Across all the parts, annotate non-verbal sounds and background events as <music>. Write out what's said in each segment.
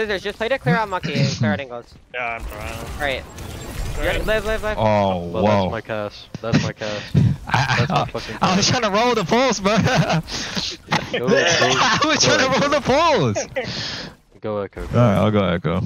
Scissors, just play to clear out monkey and clear out angles. <laughs> Yeah, I'm trying. Alright. Live, live, live. Oh, Well, whoa. that's my cast. That's my cast. I, That's my I, fucking I was trying to roll the pulse, bro. <laughs> Go, go, <laughs> I was trying to roll the pulse. go Echo. Alright, I'll go Echo.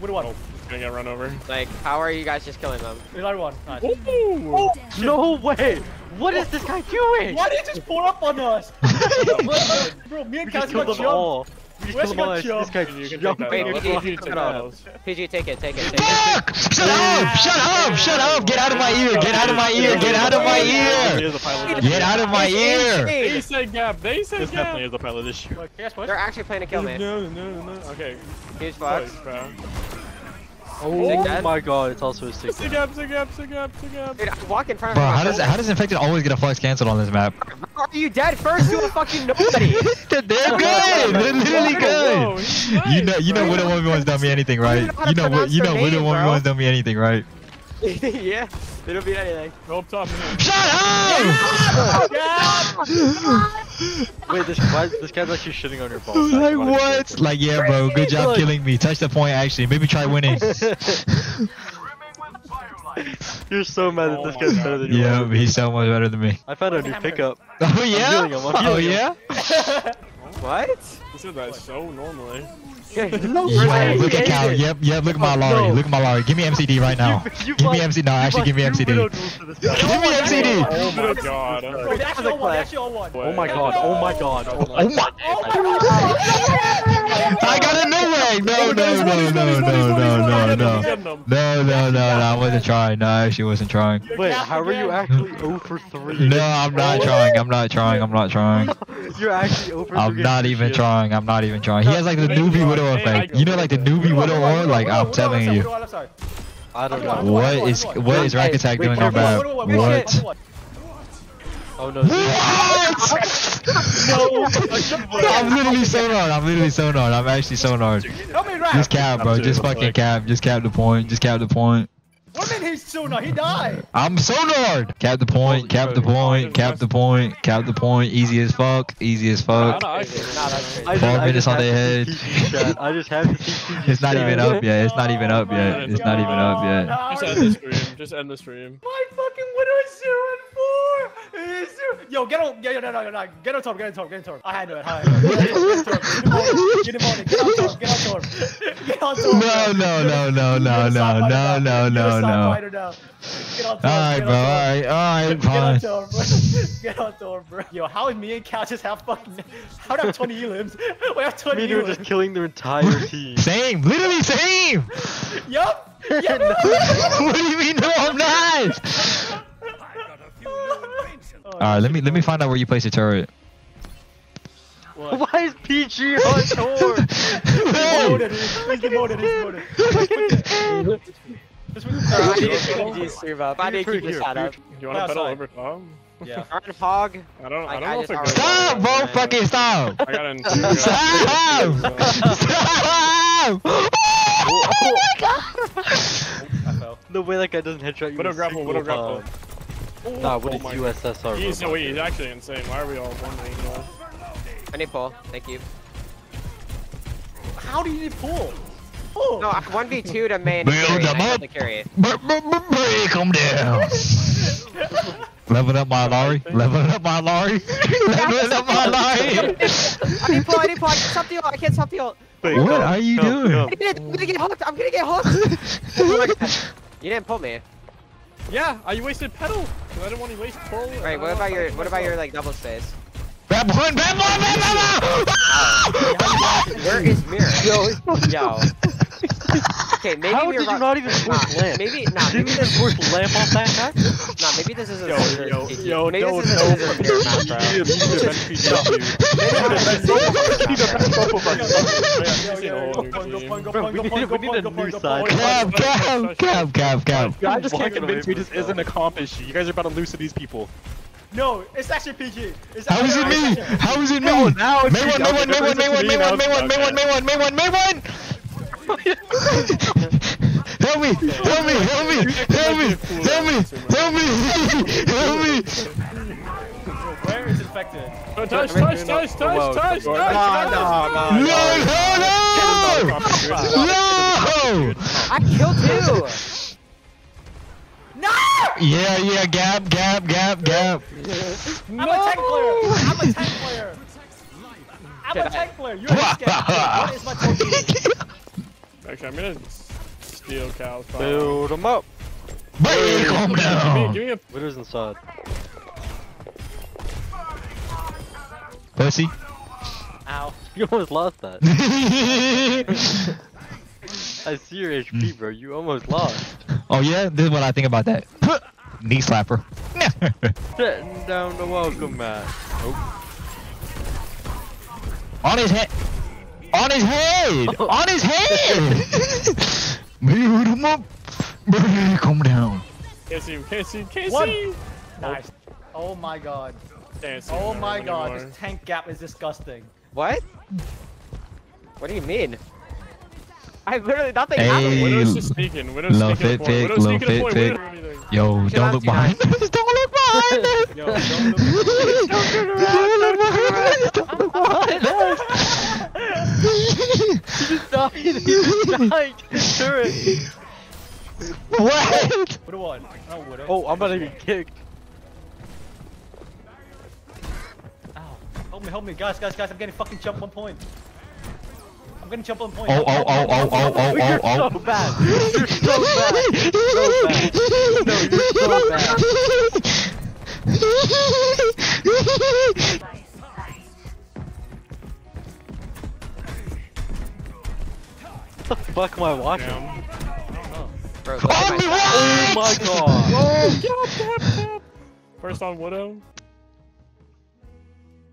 What do you want? Oh, it's gonna get run over. Like, how are you guys just killing them? We got one. Nice. Ooh. Oh, no way! What is this guy doing? Why did you just pull up on us? <laughs> Bro, me and We just Cassie killed got them jumped. all. We just Where's killed all. my I This guy You can take jumped. Wait, Let's wait, go. wait, You can take wait. PG, take it, take it, take it. Shut up! Shut up! Shut up! Get out of my ear! Get out of my ear! Get out of my ear! Here's the pilot. Get out of my ear! They said gap. They said This gap. definitely is the pilot issue. Look, yes, push. They're actually playing to kill me. No, no, no. Okay. Huge Fuck, flex. Bro. Sig dead? Oh my god, it's also a stick. Sig up, sig up, sig up, sig up. Dude, I walk in front of Bro, how does how does infected always get a flex cancelled on this map? Are you dead first to a fucking nobody? <laughs> They're <laughs> good. They're literally good. he's You know, nice, you know, bro. Widow One v One's done me anything, right? know how to You know, pronounce you know, their Widow name, One v bro. One's done me anything, right? <laughs> yeah, they don't beat anything. Go up top. man. Shut up! Wait, this why this guy's actually shitting on your balls. like what? Like yeah, bro. Good job killing me. Touch the point. Actually, maybe try winning. <laughs> You're so mad that this guy's better than you. Yeah, are. he's so much better than me. I found a new pickup. Oh yeah? healing I'm Oh healing him. yeah? <laughs> What? He said that so normally. Eh? <laughs> no way. Look at Cal. Yep, yep. Look at my Lari. Look at my Lari. Give me MCD right now. You, you give me MCD. No, actually, give me MCD. Give me MCD. Oh, oh my god. Oh my god. Oh my god. Oh my god. Oh got a new way. No, no, no, no, no, no, no, no. No, no, no, no. I wasn't trying. No, I actually wasn't trying. Wait, how are you actually 0 for 3? No, I'm not trying. I'm not trying. I'm not trying. You're actually 0 for 3. I'm not even trying. I'm not even trying. He has like the newbie widow effect. You know, like the newbie widow aura. Like I'm telling you. I don't know. What is what is Rack Attack doing on map? What? Oh no. I'm literally sonar. I'm literally sonar. I'm actually sonar. Help me, Rap. Just cap, bro. Just fucking cap. Just cap the point. Just cap the point. What do you mean he's Suna? He died. I'm sonar. Cap the point. Cap the point. Cap the point. Cap the point. Easy as fuck. Easy as fuck. Nah, that's Four minutes on their head. see PG chat. I just have to It's not even up yet. It's not even up yet. It's not even up yet. Just end the stream. Just end the stream. My fucking widow is zero Yo, get on. Yeah, yeah, no, no, no, no. get on top. Get on top. Get on top. I handle it. I handle it. Get him on. Get on top. Get on top. Get on top. No, no, no, no, no, no, no, no, no, no. Get on top. Alright, bro. Alright, alright, Get on top, bro. Get on top, bro. Yo, how is me and Cal just have fucking? How do I have 20 elims? <laughs> We have 20 Me and you were just killing their entire team. Same. Literally same. Yup. Yup. <laughs> what do you mean? No, I'm not. Alright, let me let me find out where you place your turret. Why is PG on <laughs> tour? Demoted. He's demoted. He's demoted. I need to keep these up. I need to keep this hat up. You want to pedal sorry. over top? Yeah. Alright, <laughs> Hog. I don't. I Like, don't I know if just it already- goes. Stop, bro! Fucking stop! I got in. Stop! Stop! <laughs> Oh my god! I fell. No way that guy doesn't headshot you. Widow a grapple, single widow grapple. Time. Nah, what Oh is my- USSR? He's, robot? wait, he's actually insane. Why are we all wondering? You know? I need pull. Thank you. How do you need pull? Pull. No, 1v2 to main Build them I up. Break them down! <laughs> Level up my Laurie. Level up my Laurie. <laughs> Level up my Laurie. I need pull. I need pull. I can't stop the ult. I can't stop the ult. Wait, What come, are you come, doing? come. I'm gonna, get hooked. I'm gonna get hooked. Oh my God. you didn't pull me. Yeah, I you wasted pedal. 'cause I didn't want to waste pull. Right. What about your What about your like double space? Bad one, bad one, bad one! Where is Mirror? Yo. Yo. <laughs> Okay, maybe How we're did you not even force Nah, lamp? Maybe nah. Didn't Maybe you this. force lamp off that hack? Nah. Maybe this is a Yo, scissors yo, PG. yo, Maybe no, this is no, a scissors mirror map, bro. You need to bench PG. You need to bench both of us. Yo, yo, go point, go point, go Bro, we need- point, we go need point, a go new point, go side. point. Cap, cap, cap, cap, cap. I just can't convince away me this isn't a comp issue. You guys are about to lose to these people. No, it's actually PG. It's How is it me? How is it me? No, now it's May one, may one, may one, may one, may one, may one, may one, may one, may one, may one. Help me! Help me! Help me! Help me! Help me! Help me! Help me! Where is infected? infected. Oh, touch, touch, touch, touch, touch, touch! Nah, nah, nah. No, no, no! No! I killed two. No! Yeah, yeah, gap, gap, gap, gap. I'm a tank player. I'm a tank player. I'm a tank player. You're a scared. <laughs> What is my torpedo? Actually, I'm gonna steal Cal's power. Build him up. Baby, calm Give me, down. give me a Wither's inside. Pussy. Ow. <laughs> You almost lost that. I see your HP, bro. You almost lost. oh yeah, this is what I think about that. <laughs> Knee slapper. <laughs> Setting down the welcome mat. On his head. On his head. On his head. <laughs> Build him up. Baby, calm down. Can't see him, can't him, can't One. see him! Nice. Oh my god. Can't Oh my god. anymore. This tank gap is disgusting. What? What do you mean? I literally nothing Hey. happened. Widow's just sneaking, Widow's Little sneaking a fit point, pick, Widow's little sneaking a point, pick. Widow- Yo, Should don't look behind <laughs> us. Don't look behind us. <laughs> Yo, don't look. Don't look behind us. Don't look behind us. Died. He just died to the turret. What? Widow one. Oh, Widow. Oh, I'm about to get kicked. Ow. Help me, help me. Guys, guys, guys. I'm getting fucking jump one point. I'm getting jump one point. Oh, oh, oh, oh, oh, oh, oh You're oh, so oh. bad. You're so bad. So <laughs> bad. No, you're so bad. <laughs> the fuck am I watching? Damn. Bro, On look at the my- Oh my <laughs> god. Oh, First on Widow.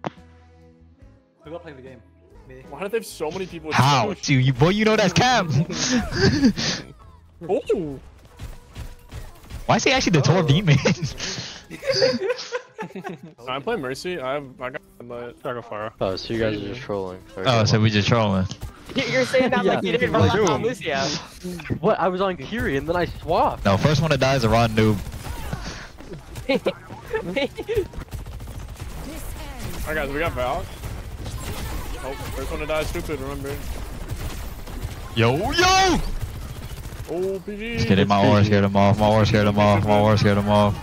Um? We gotta play the game. Me. Why do they have so many people? with How? so- Dude, you, boy, you know that's cap. <laughs> Oh! Why is he actually the Tor uh, demon? <laughs> <laughs> I'm playing Mercy. I have. I got my Dragon Fire. Oh, so you guys are just trolling. oh, so we just trolling. You- You're saying that like you didn't roll Like on who? Lucio. What? I was on Kiri and then I swapped. No, first one that dies is a Ron noob. Alright, guys, we got Val. Oh, first one to die is stupid. Remember? Yo, yo! Oh, PG. Just kidding, my aura scared him off. My aura scared him off. My aura scared him off.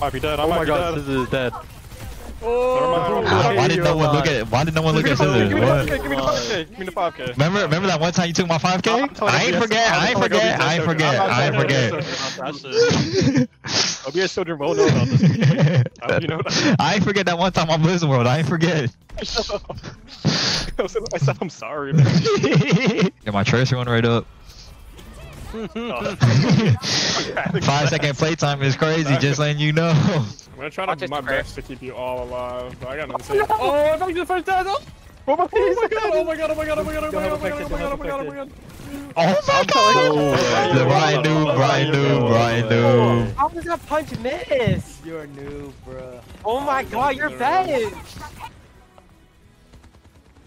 Might be dead. I Oh might my be god, dead. Scissors is dead. Oh, Ah, why did no one look at? Why did no one look at scissors? Give me the 5k. Give me the 5k. Give me the 5k. Remember, remember that one time you took my 5k? I ain't forget. I ain't forget. I ain't forget. I ain't forget. OBS children will know about this. <laughs> You know that. I ain't forget that one time on Blizzard World. I ain't forget. <laughs> I said, I said I'm sorry, man. <laughs> Get my tracer one right up. <laughs> Five second playtime is crazy. Just letting you know. I'm gonna try to it, my Square. best to keep you all alive, but I got nothing to say. Oh, I'm the first death! Oh! Oh my oh god, oh my god, oh my god, oh my god, oh my god, oh my god, oh my god, oh my god, oh my god. Oh my oh god! Oh the Brian noob, Brian noob, Brian noob. How does that punch miss? You're a noob, bro. Oh my god, you're bad.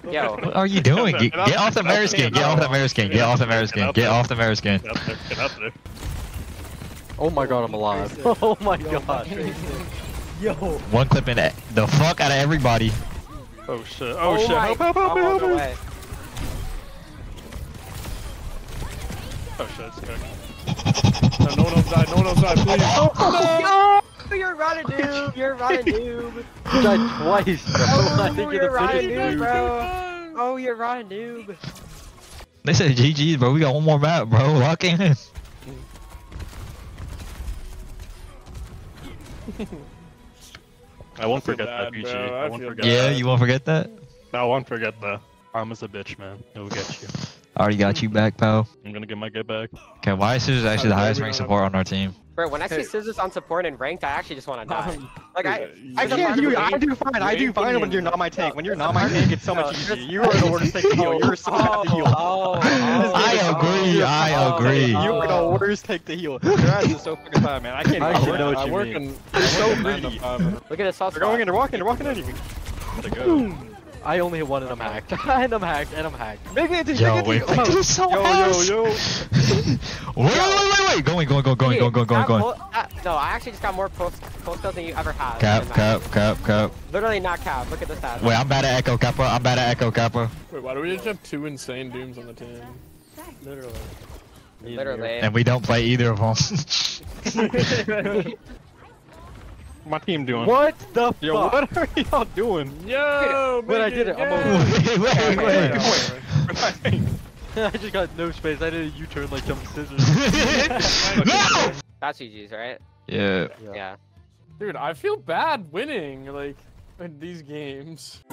Yo, What are you doing? Get, get off the mirror skin. Get off the mirror skin. Get off the mirror skin. Get off the mirror skin. Get out there, get out there. Oh my god, I'm alive. <laughs> Oh my god. Yo. One clip in it. The fuck out of everybody. Oh shit, oh, shit, help, help, help, help, no help. Oh shit, it's okay. No, no one else died, no one else died, please. <laughs> Oh, Yo, you're running noob. You're running <laughs> noob. You died twice, bro. Oh, <laughs> I think you're you're the running noob, noob. bro. Oh, you're running noob. They said GG's, bro. We got one more map, bro. <laughs> Lock in. I won't feel forget bad, that, PG. bro. I I won't forget Yeah, that. you won't forget that? I won't forget that. Arma's a bitch, man. It will get you. I already got you back, pal. I'm gonna get my get back. Okay, why is Scissors actually the highest ranked support on our team? Bro, when I see scissors on support and ranked, I actually just want to die. Um, like I, I I can't, can't. you- I do fine. I do fine when you're not my tank. When you're not my tank, it's so much easier. You are the worst tank to heal. You're so bad to heal. Oh, oh, oh I oh, agree, oh, I oh, agree. oh, You are oh. the worst tank to heal. Your ass is so fucking bad, man. I can't. I I actually know what I you work mean. in. You're so greedy. Look at this. They're going in. They're walking. They're walking in. Gotta go. I only hit one and I'm hacked. <laughs> and I'm hacked. And I'm hacked. Make it into Yo, wait, wait, this is so Yo, ass. yo, yo. <laughs> wait, wait, wait, wait, going, going, going, going, going, going, going, going. uh, no, I actually just got more post post kills than you ever had. Cap, cap, cap, cap. Literally not cap. Look at the stats. Wait, I'm bad at Echo Kappa. I'm bad at Echo Kappa. Wait, why do we just have two insane dooms on the team? Literally. Literally. And we don't play either of them. <laughs> My team doing. What the Yo, fuck? what are y'all doing? Yo, Wait, I did it. I'm over. <laughs> wait, wait, wait, wait. <laughs> I just got no space. I did a U-turn like some scissors. <laughs> no! That's GG's, right? Yeah. Yeah. Dude, I feel bad winning like in these games.